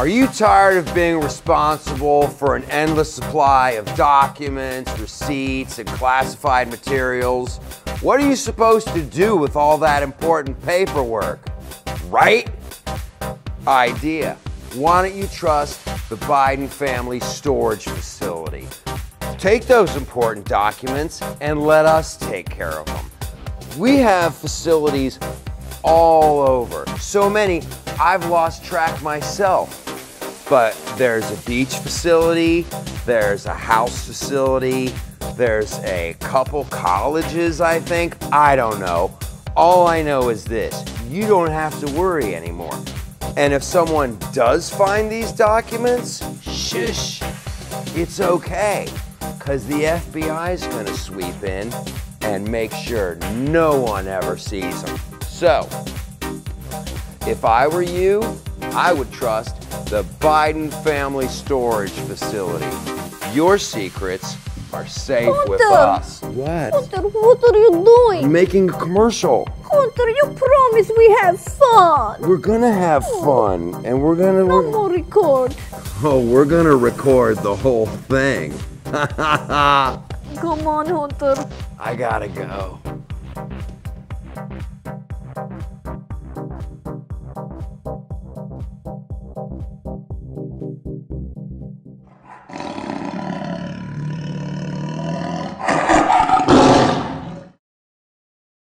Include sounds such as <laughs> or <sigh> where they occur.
Are you tired of being responsible for an endless supply of documents, receipts, and classified materials? What are you supposed to do with all that important paperwork? Right? Idea. Why don't you trust the Biden family storage facility? Take those important documents and let us take care of them. We have facilities all over. So many, I've lost track myself. But there's a beach facility, there's a house facility, there's a couple colleges, I think. I don't know. All I know is this you don't have to worry anymore. And if someone does find these documents, shush, it's okay. Because the FBI is going to sweep in and make sure no one ever sees them. So, if I were you, I would trust the Biden Family Storage Facility. Your secrets are safe with Hunter! us. What? Hunter, what are you doing? Making a commercial. Hunter, you promised we have fun. We're gonna have oh. fun, and we're gonna. No we're- more record. oh, we're gonna record the whole thing. <laughs> Come on, Hunter. I gotta go.